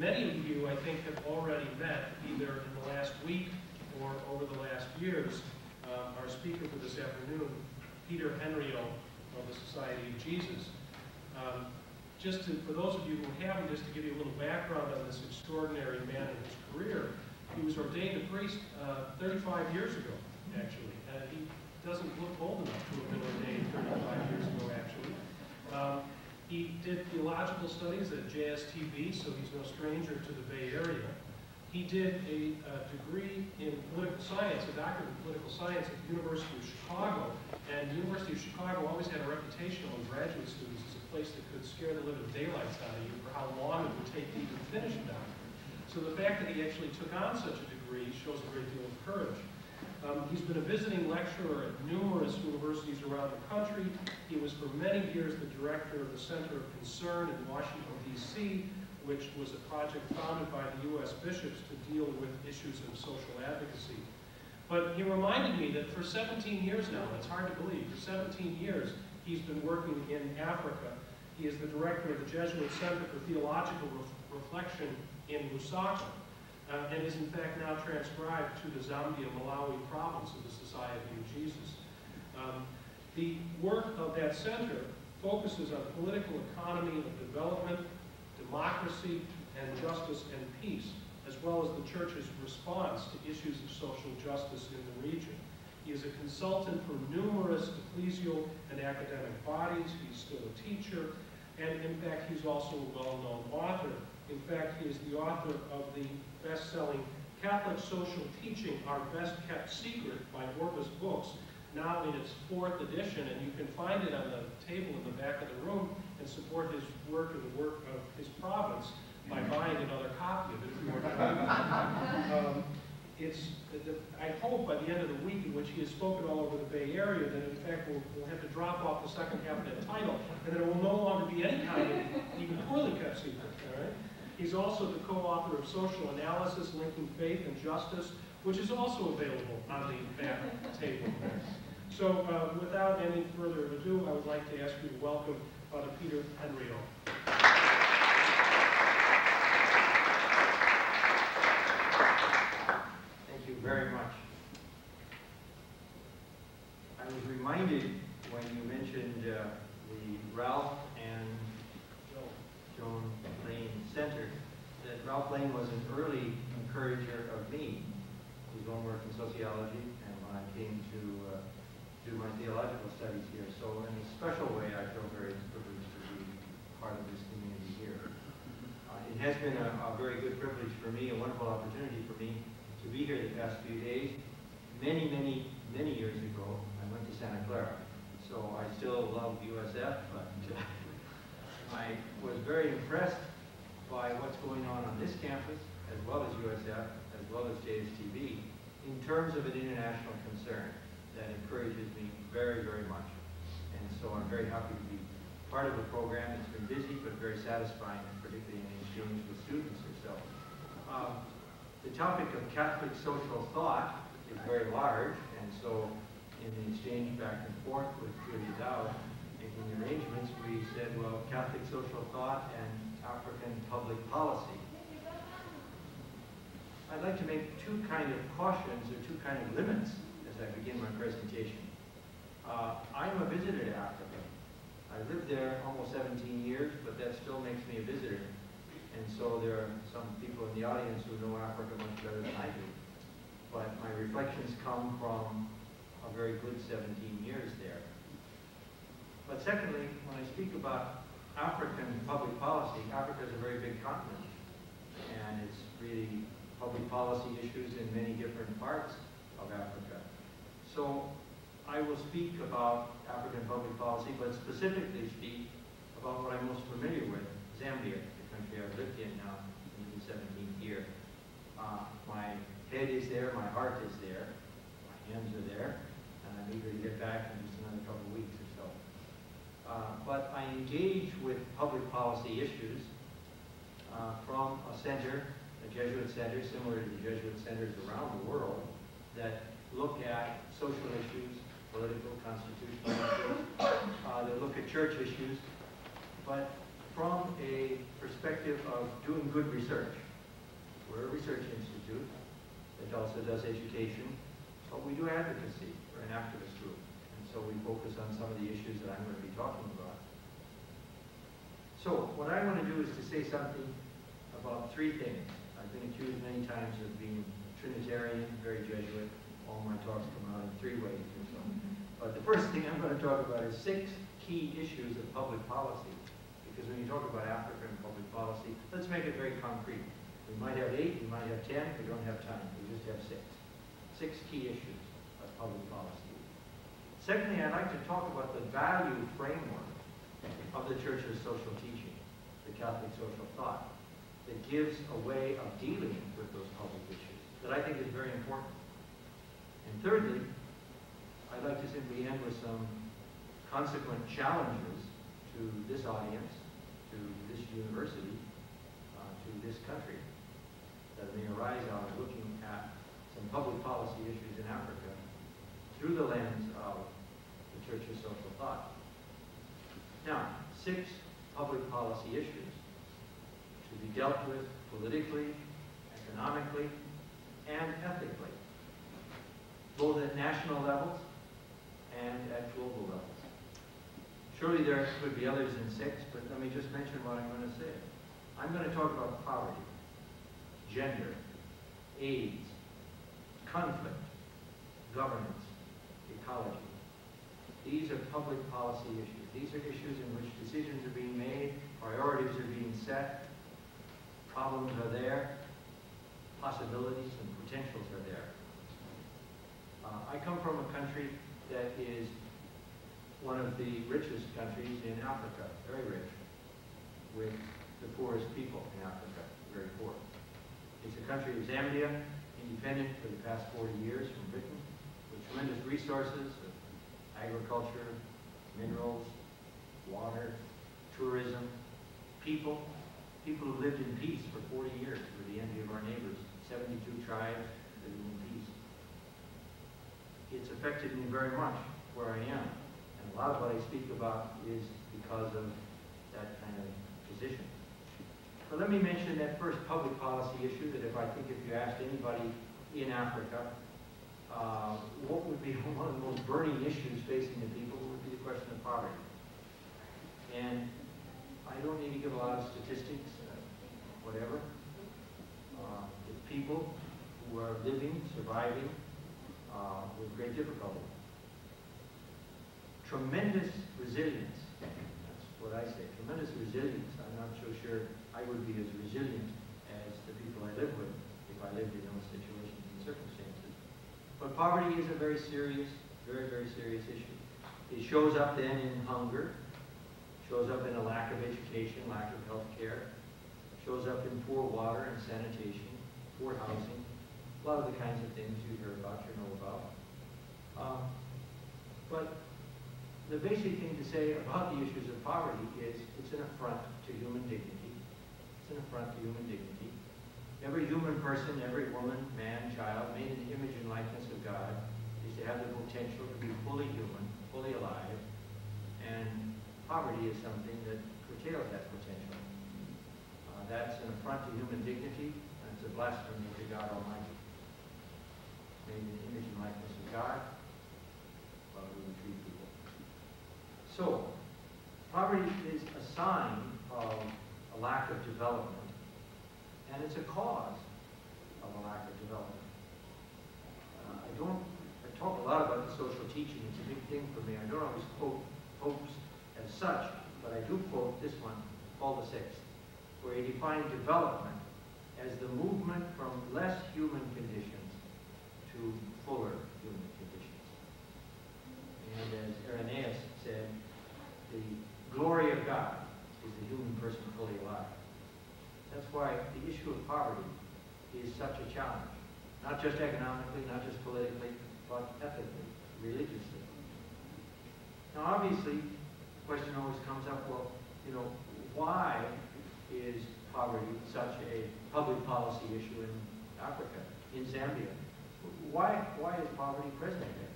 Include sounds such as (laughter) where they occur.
Many of you, I think, have already met either in the last week or over the last years. Uh, our speaker for this afternoon, Peter Henriot of the Society of Jesus. Um, just to, for those of you who haven't, just to give you a little background on this extraordinary man and his career, he was ordained a priest uh, 35 years ago, actually. And he doesn't look old enough to have been ordained 35 years ago, actually. Um, he did theological studies at JSTB, so he's no stranger to the Bay Area. He did a, a, degree in political science, a doctorate in political science at the University of Chicago. And the University of Chicago always had a reputation among graduate students as a place that could scare the living daylights out of you for how long it would take to even finish a doctorate. So the fact that he actually took on such a degree shows a great deal of courage. Um, he's been a visiting lecturer at numerous universities around the country. He was for many years the director of the Center of Concern in Washington, D.C., which was a project founded by the U.S. bishops to deal with issues of social advocacy. But he reminded me that for 17 years now, it's hard to believe, for 17 years, he's been working in Africa. He is the director of the Jesuit Center for Theological Re Reflection in Lusaka, uh, and is in fact now transcribed to the Zambia-Malawi province of the Society of Jesus. Um, the work of that center focuses on political economy and development, democracy and justice and peace, as well as the church's response to issues of social justice in the region. He is a consultant for numerous ecclesial and academic bodies. He's still a teacher, and in fact, he's also a well-known author. In fact, he is the author of the best-selling Catholic Social Teaching, Our Best Kept Secret by Orbis Books, now in its fourth edition, and you can find it on the table in the back of the room and support his work and the work of his province by buying another copy of it um, it's, I hope by the end of the week in which he has spoken all over the Bay Area that in fact we'll, we'll have to drop off the second half of that title and that it will no longer be any kind of even poorly kept secret. All right? He's also the co-author of Social Analysis Linking Faith and Justice, which is also available on the back table. So uh, without any further ado, I would like to ask you to welcome Father Peter Henriot. Thank you very much. I was reminded when you mentioned uh, the Ralph and Joan Lane Center that Ralph Lane was an early encourager of me, whose own work in sociology, and when I came to uh, do my theological studies here. So in a special way, I feel very privileged to be part of this community here. Uh, it has been a, a, very good privilege for me, a wonderful opportunity for me to be here the past few days. Many, many, many years ago, I went to Santa Clara. So I still love USF, but (laughs) I was very impressed by what's going on on this campus, as well as USF, as well as JSTB, in terms of an international concern that encourages me very, very much. And so I'm very happy to be part of a program that's been busy but very satisfying, particularly in the exchange with students or so. Um, the topic of Catholic social thought is very large, and so in the exchange back and forth with Julia Dowd, making arrangements, we said, well, Catholic social thought and African public policy. I'd like to make two kind of cautions or two kind of limits as I begin my presentation. Uh, I'm a visitor to Africa. I lived there almost 17 years, but that still makes me a visitor. And so there are some people in the audience who know Africa much better than I do. But my reflections come from a very good 17 years there. But secondly, when I speak about African public policy, Africa is a very big continent, and it's really public policy issues in many different parts of Africa. So I will speak about African public policy, but specifically speak about what I'm most familiar with, Zambia, the country I've lived in now in the 17th year. Uh, my head is there, my heart is there, my hands are there, and I'm eager to get back in just another couple of weeks. Or so. Uh, but I engage with public policy issues uh, from a center, a Jesuit center, similar to the Jesuit centers around the world, that look at social issues, political, constitutional issues, uh, that look at church issues, but from a perspective of doing good research. We're a research institute that also does education, but we do advocacy. We're an activist group. And so we focus on some of the issues that I'm going to be talking about. So what I want to do is to say something about three things. I've been accused many times of being Trinitarian, very Jesuit. All my talks come out in three ways or so. But the first thing I'm going to talk about is six key issues of public policy. Because when you talk about Africa and public policy, let's make it very concrete. We might have eight, we might have ten, we don't have time. We just have six. Six key issues of public policy. Secondly, I'd like to talk about the value framework of the Church's social teaching, the Catholic social thought, that gives a way of dealing with those public issues that I think is very important. And thirdly, I'd like to simply end with some consequent challenges to this audience, to this university, uh, to this country, that may arise out of looking at some public policy issues in Africa through the lens of the Church's social thought. Now, six public policy issues to be dealt with politically, economically, and ethically, both at national levels and at global levels. Surely there could be others in six, but let me just mention what I'm going to say. I'm going to talk about poverty, gender, AIDS, conflict, governance, ecology. These are public policy issues. These are issues in which decisions are being made, priorities are being set, problems are there, possibilities and potentials are there. Uh, I come from a country that is one of the richest countries in Africa, very rich, with the poorest people in Africa, very poor. It's a country of Zambia, independent for the past 40 years from Britain, with tremendous resources of agriculture, minerals, water, tourism, people, people who lived in peace for 40 years were the envy of our neighbors, 72 tribes living in peace. It's affected me very much where I am. And a lot of what I speak about is because of that kind of position. But let me mention that first public policy issue that if I think if you asked anybody in Africa, uh, what would be (laughs) one of the most burning issues facing the people would be the question of poverty. And I don't need to give a lot of statistics, uh, whatever. Uh, it's people who are living, surviving uh, with great difficulty. Tremendous resilience. That's what I say. Tremendous resilience. I'm not so sure I would be as resilient as the people I live with if I lived in those situations and circumstances. But poverty is a very serious, very, very serious issue. It shows up then in hunger, shows up in a lack of education, lack of health care, shows up in poor water and sanitation, poor housing, a lot of the kinds of things you hear about, you know about. Um, but the basic thing to say about the issues of poverty is it's an affront to human dignity. It's an affront to human dignity. Every human person, every woman, man, child, made in the image and likeness of God, is to have the potential to be fully human, is something that curtails that potential. Uh, that's an affront to human dignity, and it's a blasphemy to God Almighty. Made in the image and likeness of God, well, we treat people. So, poverty is a sign of a lack of development, and it's a cause of a lack of development. Uh, I don't, I talk a lot about the social teaching, it's a big thing for me. I don't always quote popes as such, but I do quote this one, Paul VI, where he defined development as the movement from less human conditions to fuller human conditions. And as Irenaeus said, the glory of God is the human person fully alive. That's why the issue of poverty is such a challenge. Not just economically, not just politically, but ethically, religiously. Now obviously, question always comes up, well, you know, why is poverty such a public policy issue in Africa, in Zambia? Why, why is poverty present there?